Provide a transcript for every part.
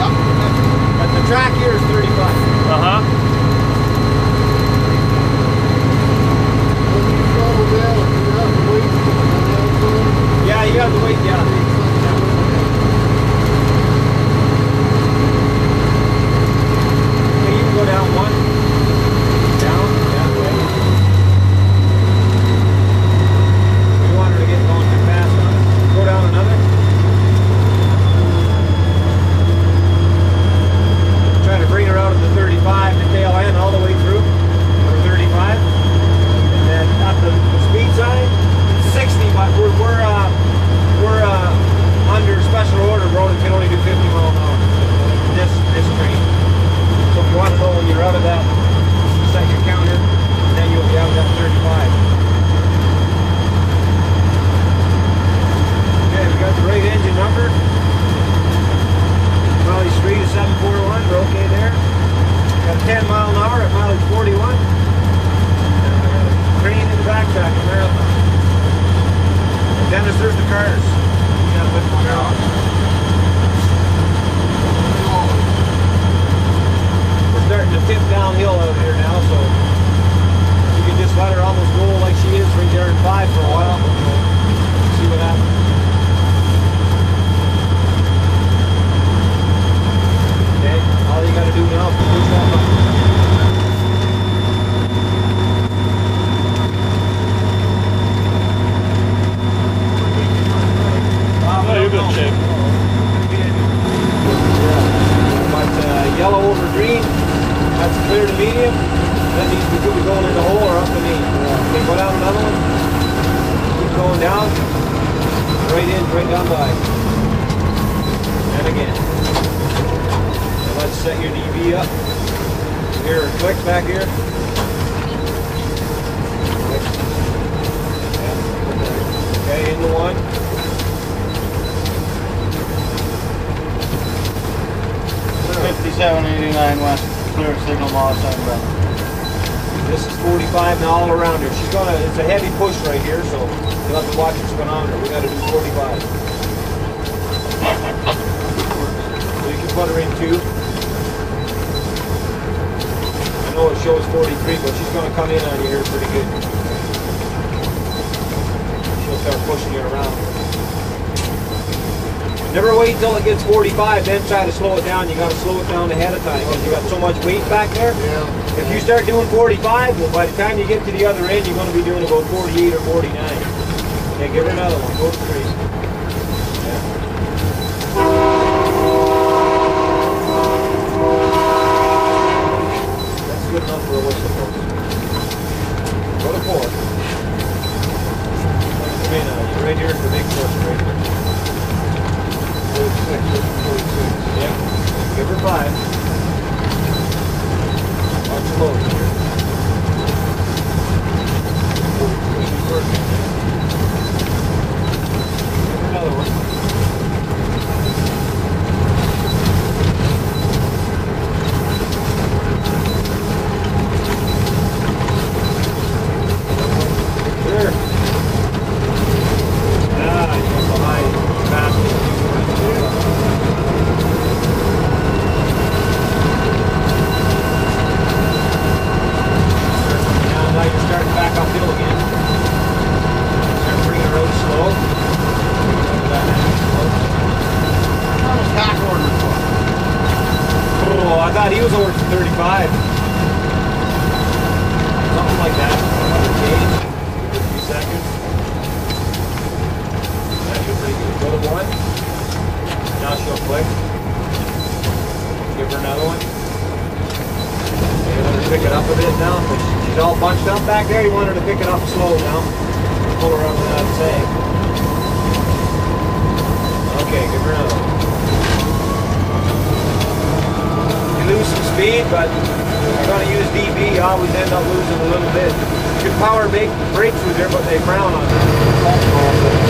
Yep. But the track here is 35. Uh-huh. Yeah, you have to wait down yellow over green, that's clear to medium. That we could be going in the hole or up the knee. Okay, go down another one. Keep going down. Right in, right down by. And again. Let's set your DB up. Here, click back here. Okay, into one. Fifty-seven eighty-nine west, clear signal brother. This is 45 now all around her. She's gonna, it's a heavy push right here, so you'll have to watch the speedometer. We gotta do 45. So you can put her in two. I know it shows 43, but she's gonna come in on you here pretty good. She'll start pushing you around. Never wait till it gets 45, then try to slow it down. You gotta slow it down ahead of time because you got so much weight back there. Yeah. If you start doing 45, well, by the time you get to the other end, you're going to be doing about 48 or 49. Okay, give her another one. Go straight. Yeah. That's good enough for post. Go to four. Uh, right here the big push right here. Give her five. Watch the load here. Want her to pick it up slow now. Pull her up without saying. Okay, give her another. You lose some speed, but if you're going to use DB, you always end up losing a little bit. You power make breakthrough there, but they frown on it.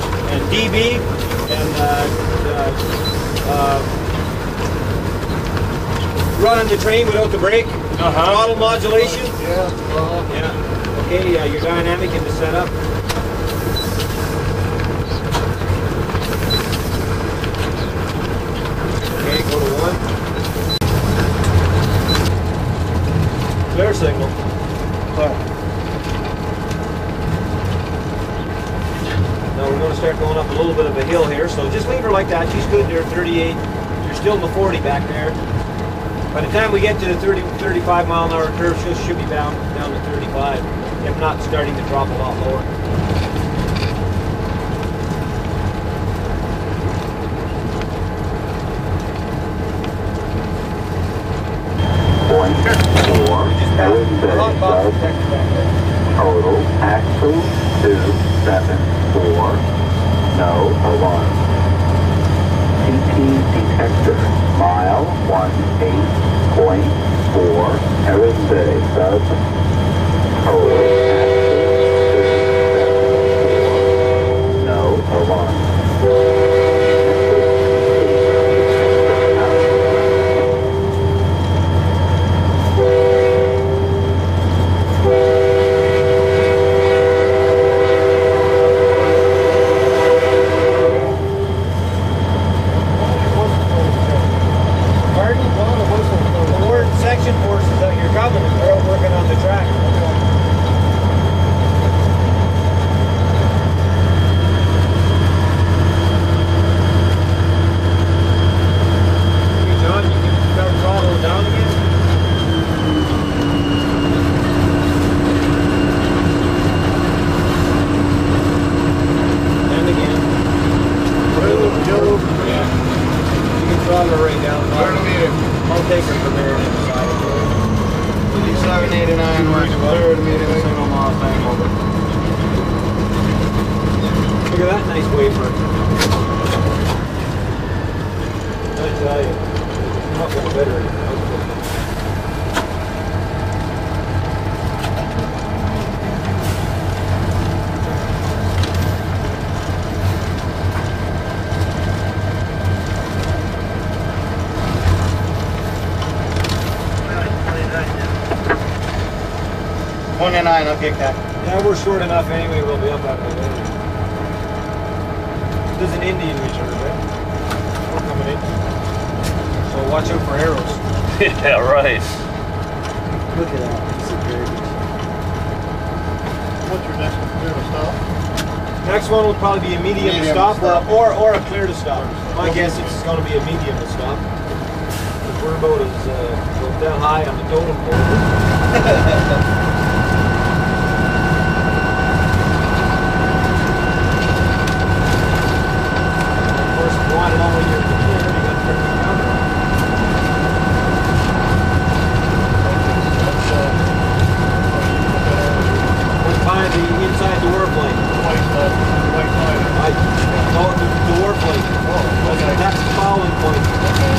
And DB and uh, uh, uh, running the train without the brake. Uh-huh. Throttle modulation. Yeah. Uh, Yeah. Okay, uh, your dynamic in the setup. Okay, go to one. Clear signal. clear. Now we're going to start going up a little bit of a hill here, so just leave her like that. She's good there, 38. You're still in the 40 back there. By the time we get to the 30, 35 mile an hour curve, she should be down, down to 35. If not, starting to drop a lot lower. Point four, seven Hot box six, protector back there. total axle two seven four, no alarm. CT detector, mile one eight point four, Heron Bay sub, total four, no alarm. Pardon? The word section forces out you're coming. They're out working on the track. Okay, John, you can start throttling down again. And again. Yeah. You can throttle her right down. Clear to medium. I'll take her from there and inside. 5789 west, clear to medium, signal Mustang over. Look at that nice wafer. I tell you, not much better. Twenty-nine, okay, Cat. Yeah, we're short enough anyway. We'll be up after later. This is an Indian reserve, right? We're coming in. So watch out for arrows. yeah, right. Look at that. Piece of garbage. What's your next one? clear to stop? Next one will probably be a medium, Medium to stop, stop. Or, or or a clear to stop. My guess it's going to be a medium to stop. The we're about as uh, about that high on the totem pole. Of course, if you want to know when you're clear, you got to turn the camera on. That's, uh, We're behind the inside the warplane. white, uh, white light. I, no, the, the warplane. Oh, okay. That's the fouling point. Okay.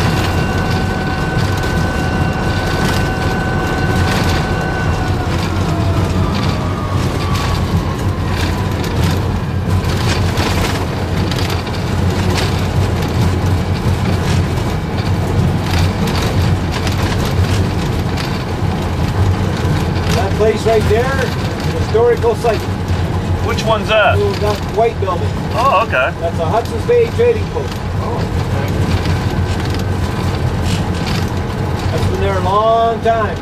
That place right there, historical site. Which one's that? Little that white building. Oh, okay. That's a Hudson's Bay trading post. Oh, okay. That's been there a long time.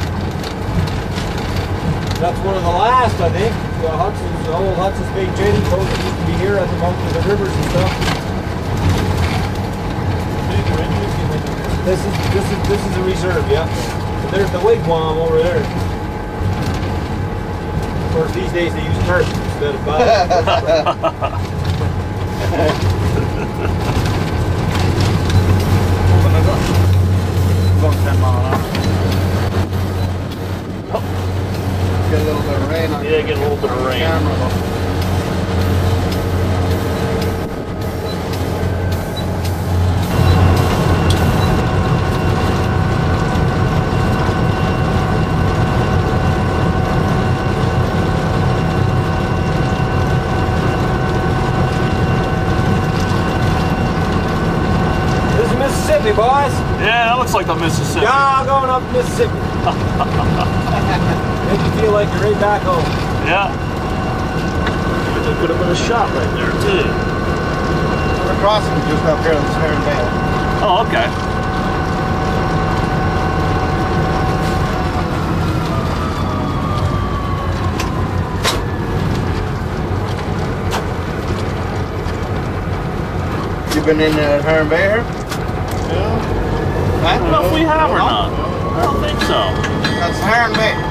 That's one of the last, I think. The Hudson's, the old Hudson's Bay trading post that used to be here at the mouth of the rivers and stuff. This is this is this is a reserve, yeah. And there's the wigwam over there. Of course, these days they use turf instead of bottles. Open it up. About ten mile an hour. Get a little bit of rain on Yeah, get a little bit of rain. camera though. boss? Yeah, that looks like the Mississippi. Yeah, going up Mississippi. Make you feel like you're right back home. Yeah. There could have been a shot right there too. We're crossing just up here on the Snare Bay. Oh, okay. You been in uh, Heron Bay here? I don't know if we have or not. I don't think so. That's Heron Bay.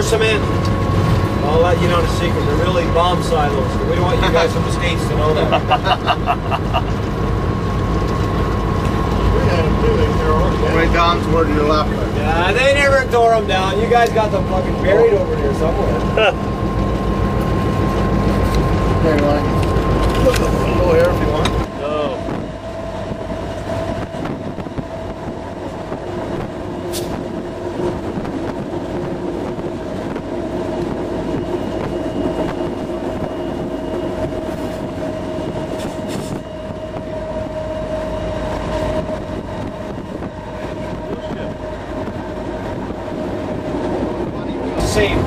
They're cement. I'll let you know the secret. They're really bomb silos. We don't want you guys from the States to know that. Right down toward your left. Yeah, they never tore them down. You guys got them fucking buried over there somewhere. There you. Look up the window here if you want. Oh. Same.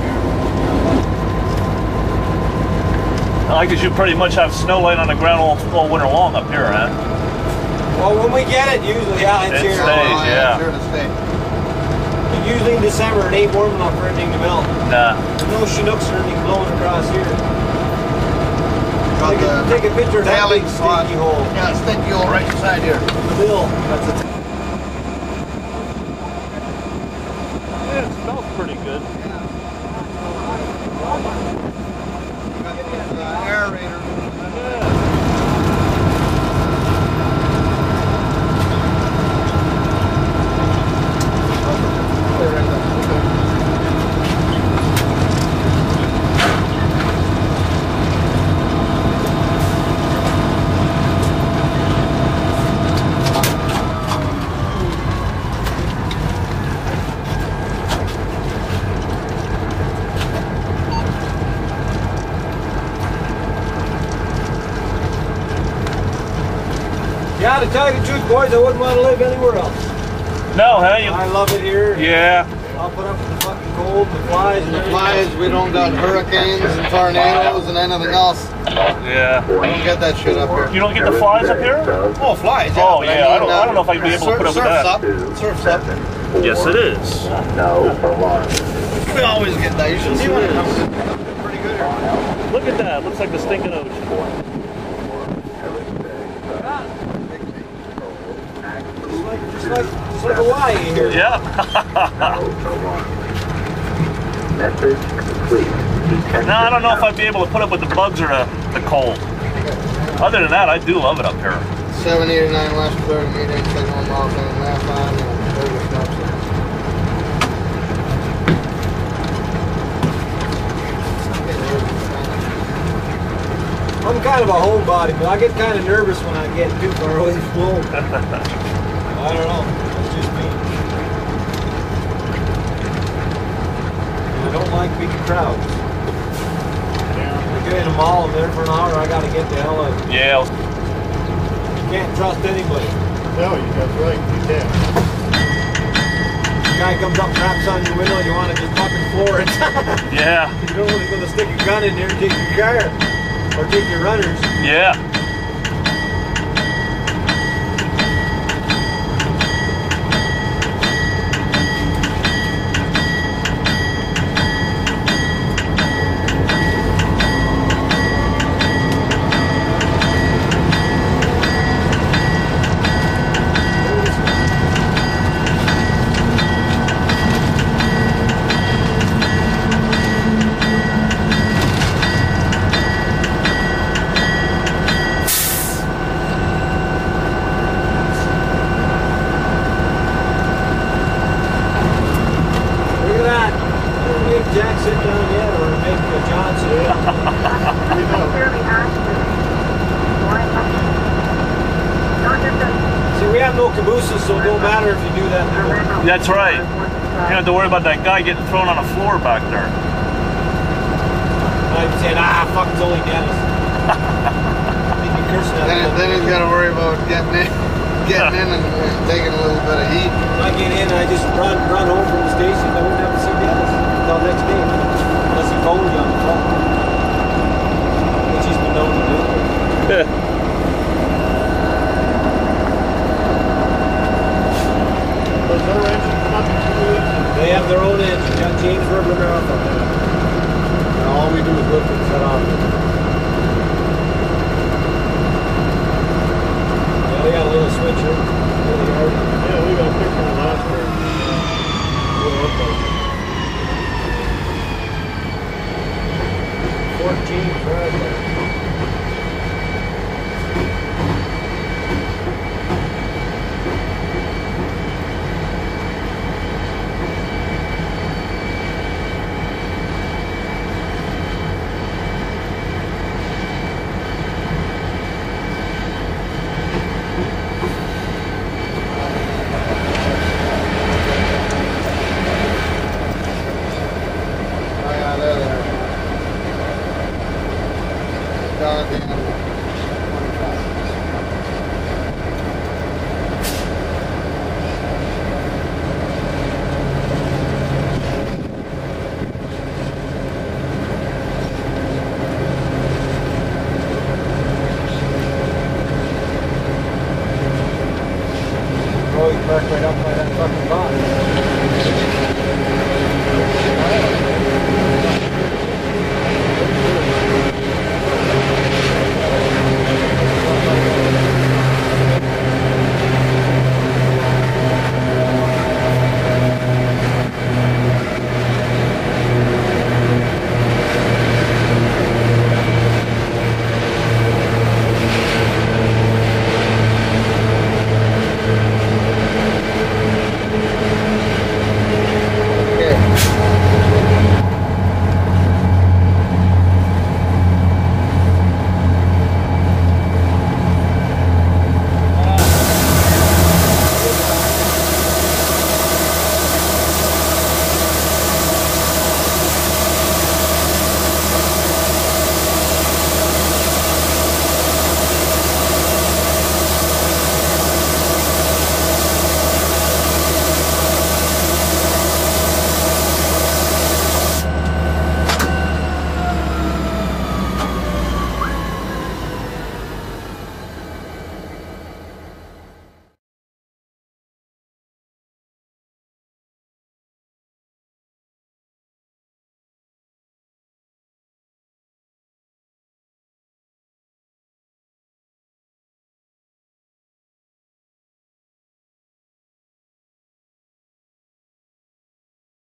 I guess you pretty much have snow laying on the ground all, all winter long up here, huh? Well, when we get it, usually, yeah, it's It here. stays. Oh, yeah. Sure to stay. Usually in December, it ain't warm enough for anything to melt. Nah. There's no Chinooks or anything blowing across here. Take a, take a picture of that tailing big spot. stinky hole. Yeah, stinky hole right inside here. The bill. That's a boys, I wouldn't want to live anywhere else. No, huh? You, I love it here. yeah. I'll put up with the fucking cold, the flies, and The flies, we don't got hurricanes and tornadoes and anything else. Yeah. We don't get that shit up here. You don't get the flies up here? Oh, flies. Oh, yeah, I don't- I don't know if I'd be uh, able to put up with surf's that. Up. Surf's up. Yes, it is. No alarm. We always get that. You should see when it comes. Pretty good here. Look at that. Looks like the stinking ocean. Quiet you hear. Yeah. Alarm. Message complete. No, I don't know if I'd be able to put up with the bugs or the, the cold. Other than that, I do love it up here. 79 West Clear meeting, signal miles on the left line, and Vegas stop sign. I'm kind of a homebody, but I get kind of nervous when I get too far away from home. I don't know. It's just me. And I don't like big crowds. I get in a mall, I'm there for an hour, I gotta get the hell out. Yeah. You can't trust anybody. No, you- that's right, you can. The guy comes up, raps on your window, you wanna just fucking floor it. Yeah. you know he's gonna stick a gun in there and take your car. Or take your runners. Yeah. Look at that. I don't make Jack sit down yet or make John sit down. You know, See, we have no cabooses, so it don't matter if you do that. anymore. That's right. You don't have to worry about that guy getting thrown on the floor back there. I'm saying, ah, fuck, it's only Dennis. He'd be cursing Then, then he's got to worry about getting in, getting in and, and taking a little bit of heat. When I get in, I just run run home from the station. I wouldn't have to see Dennis until next day. Unless he phones you on the phone. Which he's been known to do. was their engine nothing to do with it? They have their own engine. Got James River Marathon. And all we do is lift and set off. Yeah, they got a little switcher.